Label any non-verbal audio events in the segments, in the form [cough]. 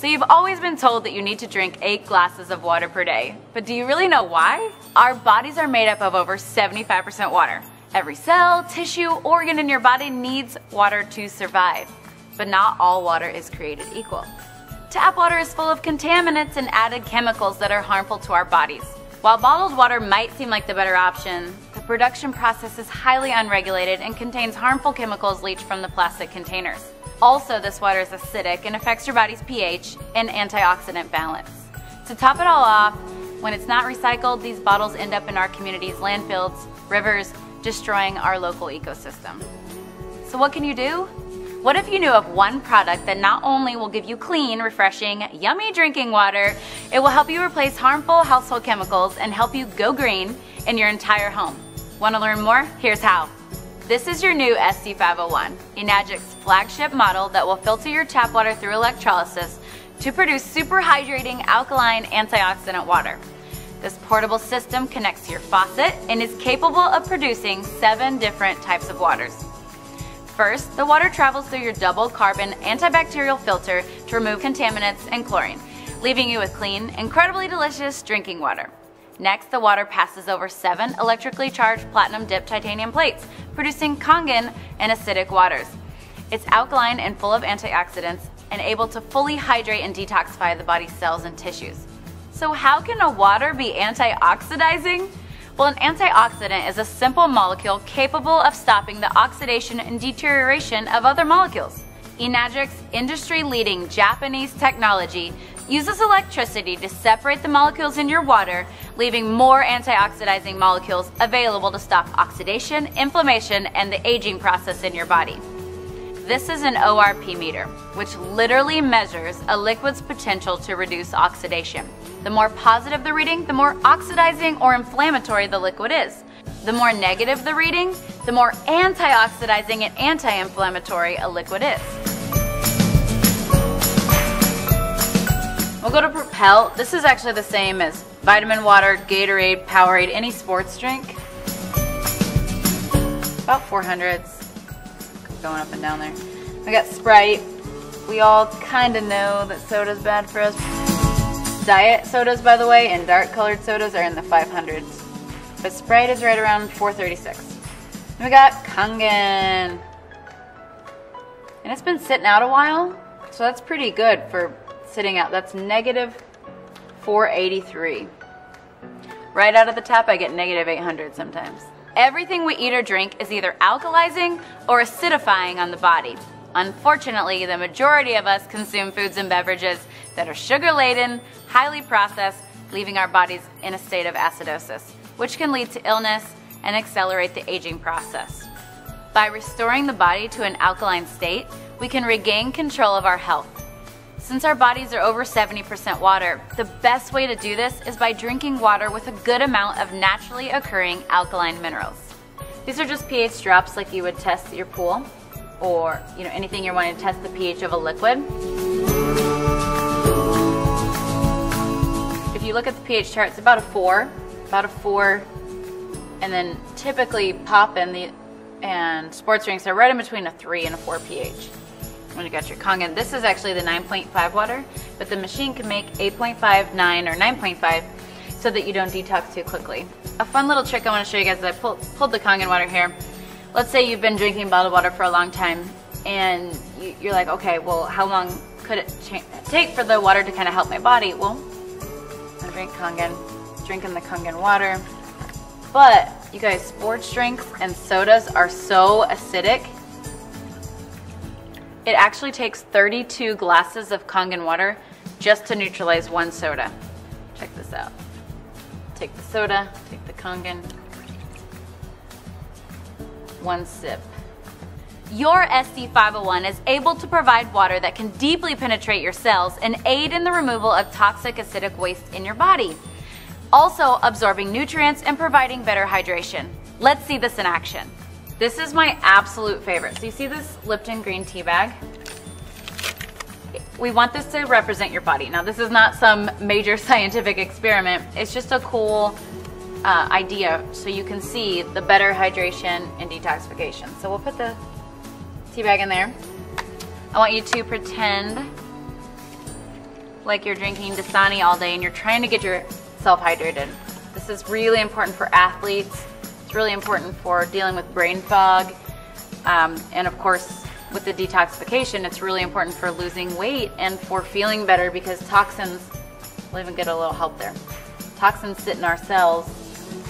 So you've always been told that you need to drink eight glasses of water per day. But do you really know why? Our bodies are made up of over 75% water. Every cell, tissue, organ in your body needs water to survive. But not all water is created equal. Tap water is full of contaminants and added chemicals that are harmful to our bodies. While bottled water might seem like the better option, production process is highly unregulated and contains harmful chemicals leached from the plastic containers. Also, this water is acidic and affects your body's pH and antioxidant balance. To top it all off, when it's not recycled, these bottles end up in our community's landfills, rivers, destroying our local ecosystem. So what can you do? What if you knew of one product that not only will give you clean, refreshing, yummy drinking water, it will help you replace harmful household chemicals and help you go green in your entire home. Want to learn more? Here's how. This is your new SD501, Enagic's flagship model that will filter your tap water through electrolysis to produce super hydrating alkaline antioxidant water. This portable system connects to your faucet and is capable of producing seven different types of waters. First, the water travels through your double carbon antibacterial filter to remove contaminants and chlorine, leaving you with clean, incredibly delicious drinking water. Next, the water passes over seven electrically charged platinum dipped titanium plates, producing Kangen and acidic waters. It's alkaline and full of antioxidants and able to fully hydrate and detoxify the body's cells and tissues. So how can a water be antioxidizing? Well, an antioxidant is a simple molecule capable of stopping the oxidation and deterioration of other molecules. Enagic's industry-leading Japanese technology uses electricity to separate the molecules in your water, leaving more antioxidizing molecules available to stop oxidation, inflammation, and the aging process in your body. This is an ORP meter, which literally measures a liquid's potential to reduce oxidation. The more positive the reading, the more oxidizing or inflammatory the liquid is. The more negative the reading, the more antioxidizing and anti-inflammatory a liquid is. We'll go to Propel. This is actually the same as vitamin water, Gatorade, Powerade, any sports drink. About 400s. Going up and down there. We got Sprite. We all kind of know that soda's bad for us. Diet sodas, by the way, and dark colored sodas are in the 500s. But Sprite is right around 436. And we got Kangen. And it's been sitting out a while, so that's pretty good for sitting out. That's negative 483. Right out of the tap, I get negative 800 sometimes. Everything we eat or drink is either alkalizing or acidifying on the body. Unfortunately, the majority of us consume foods and beverages that are sugar laden, highly processed, leaving our bodies in a state of acidosis, which can lead to illness and accelerate the aging process. By restoring the body to an alkaline state, we can regain control of our health since our bodies are over 70% water, the best way to do this is by drinking water with a good amount of naturally occurring alkaline minerals. These are just pH drops like you would test your pool or you know anything you're wanting to test the pH of a liquid. If you look at the pH chart, it's about a 4, about a 4, and then typically pop in the and sports drinks are right in between a 3 and a 4 pH when you got your Kangen. This is actually the 9.5 water, but the machine can make 8.5, 9, or 9.5 so that you don't detox too quickly. A fun little trick I want to show you guys is I pull, pulled the Kangen water here. Let's say you've been drinking bottled water for a long time and you, are like, okay, well, how long could it take for the water to kind of help my body? Well, I drink Kangen, drinking the Kangen water. But you guys, sports drinks and sodas are so acidic it actually takes 32 glasses of Kangen water just to neutralize one soda. Check this out. Take the soda, take the Kangen, one sip. Your SD501 is able to provide water that can deeply penetrate your cells and aid in the removal of toxic acidic waste in your body, also absorbing nutrients and providing better hydration. Let's see this in action. This is my absolute favorite. So you see this Lipton green tea bag? We want this to represent your body. Now this is not some major [laughs] scientific experiment. It's just a cool uh, idea so you can see the better hydration and detoxification. So we'll put the tea bag in there. I want you to pretend like you're drinking Dasani all day and you're trying to get yourself hydrated. This is really important for athletes. It's really important for dealing with brain fog. Um, and of course, with the detoxification, it's really important for losing weight and for feeling better because toxins, we'll even get a little help there. Toxins sit in our cells,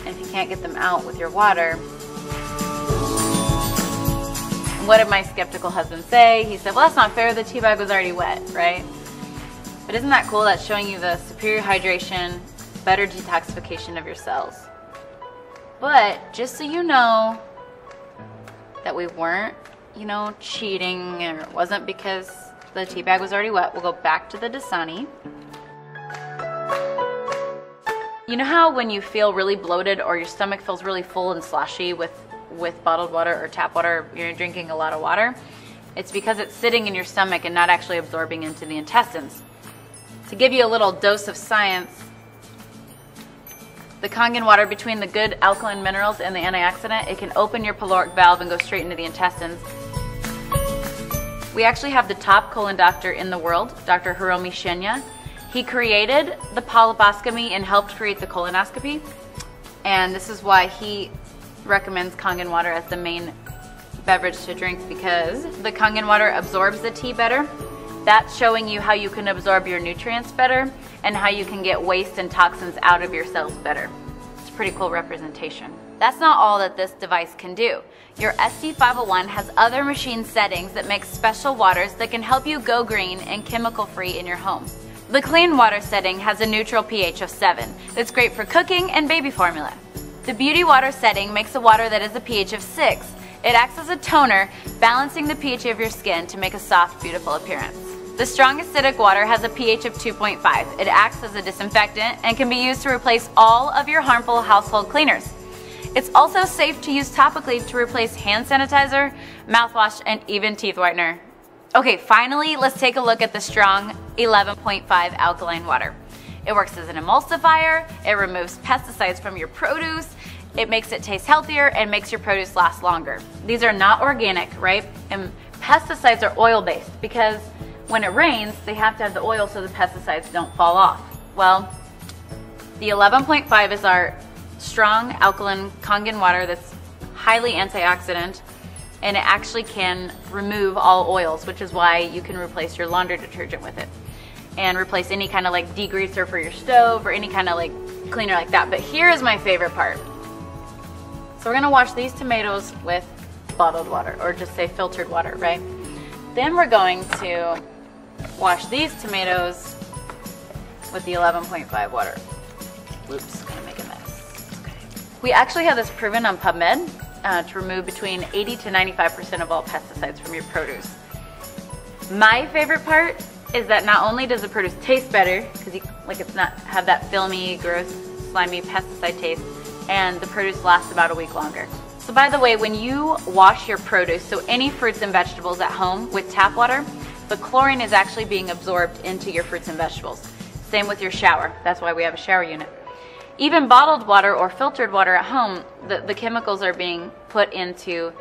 and if you can't get them out with your water, what did my skeptical husband say? He said, well, that's not fair. The tea bag was already wet, right? But isn't that cool? That's showing you the superior hydration, better detoxification of your cells. But just so you know that we weren't, you know, cheating or it wasn't because the tea bag was already wet, we'll go back to the Dasani. You know how when you feel really bloated or your stomach feels really full and sloshy with, with bottled water or tap water, you're drinking a lot of water? It's because it's sitting in your stomach and not actually absorbing into the intestines. To give you a little dose of science, the Kangen water between the good alkaline minerals and the antioxidant, it can open your pyloric valve and go straight into the intestines. We actually have the top colon doctor in the world, Dr. Hiromi Shinya. He created the polyposcopy and helped create the colonoscopy. And this is why he recommends Kangen water as the main beverage to drink because the Kangen water absorbs the tea better. That's showing you how you can absorb your nutrients better and how you can get waste and toxins out of your cells better. It's a pretty cool representation. That's not all that this device can do. Your SD501 has other machine settings that make special waters that can help you go green and chemical free in your home. The clean water setting has a neutral pH of 7 that's great for cooking and baby formula. The beauty water setting makes a water that is a pH of 6. It acts as a toner, balancing the pH of your skin to make a soft, beautiful appearance. The strong acidic water has a pH of 2.5. It acts as a disinfectant and can be used to replace all of your harmful household cleaners. It's also safe to use topically to replace hand sanitizer, mouthwash, and even teeth whitener. Okay, finally, let's take a look at the strong 11.5 alkaline water. It works as an emulsifier, it removes pesticides from your produce, it makes it taste healthier, and makes your produce last longer. These are not organic, right? And pesticides are oil-based because when it rains, they have to have the oil so the pesticides don't fall off. Well, the 11.5 is our strong alkaline Kangen water that's highly antioxidant and it actually can remove all oils, which is why you can replace your laundry detergent with it and replace any kind of like degreaser for your stove or any kind of like cleaner like that. But here is my favorite part. So we're gonna wash these tomatoes with bottled water or just say filtered water, right? Then we're going to wash these tomatoes with the 11.5 water. Oops, gonna make a mess. Okay. We actually have this proven on PubMed uh, to remove between 80 to 95% of all pesticides from your produce. My favorite part is that not only does the produce taste better, because like it's not have that filmy, gross, slimy pesticide taste, and the produce lasts about a week longer. So by the way, when you wash your produce, so any fruits and vegetables at home with tap water, the chlorine is actually being absorbed into your fruits and vegetables. Same with your shower. That's why we have a shower unit. Even bottled water or filtered water at home, the, the chemicals are being put into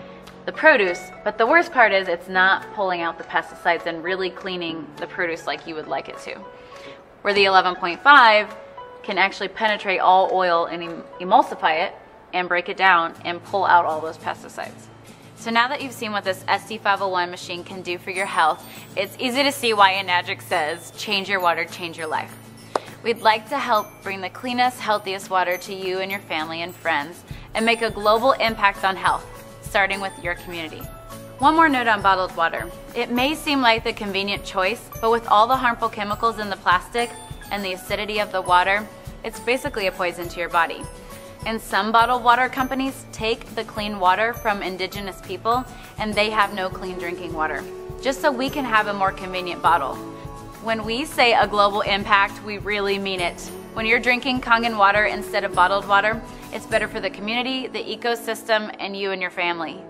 the produce, but the worst part is it's not pulling out the pesticides and really cleaning the produce like you would like it to. Where the 11.5 can actually penetrate all oil and emulsify it and break it down and pull out all those pesticides. So now that you've seen what this SD501 machine can do for your health, it's easy to see why Enagic says, change your water, change your life. We'd like to help bring the cleanest, healthiest water to you and your family and friends and make a global impact on health, starting with your community. One more note on bottled water. It may seem like the convenient choice, but with all the harmful chemicals in the plastic and the acidity of the water, it's basically a poison to your body. And some bottled water companies take the clean water from indigenous people and they have no clean drinking water, just so we can have a more convenient bottle. When we say a global impact, we really mean it. When you're drinking Kangen water instead of bottled water, it's better for the community, the ecosystem, and you and your family.